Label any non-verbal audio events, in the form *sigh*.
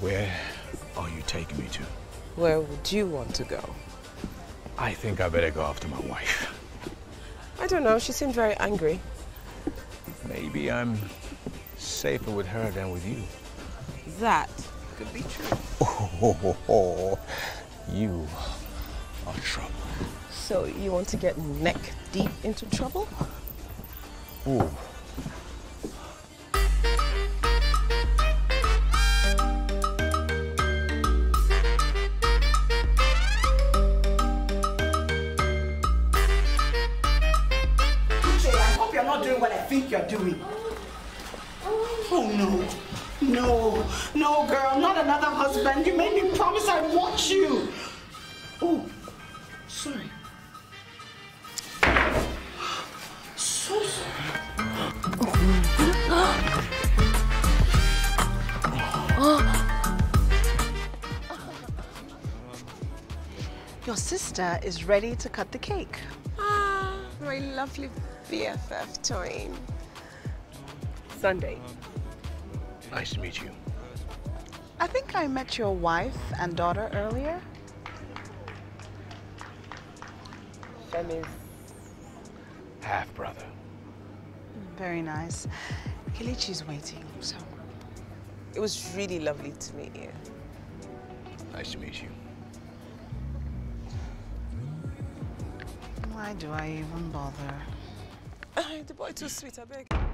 Where are you taking me to? Where would you want to go? I think I better go after my wife. I don't know. She seemed very angry. Maybe I'm safer with her than with you. That could be true. Oh, *laughs* you are trouble. So you want to get neck deep into trouble? Ooh. Not doing what I think you're doing. Oh no. No, no, girl, not another husband. You made me promise I'd watch you. Oh, sorry. So sorry. Your sister is ready to cut the cake. My lovely BFF Toyin. Sunday. Nice to meet you. I think I met your wife and daughter earlier. Femi's Half brother. Very nice. Kilichi's waiting, so. It was really lovely to meet you. Nice to meet you. Why do I even bother? *laughs* the boy too sweet, I beg.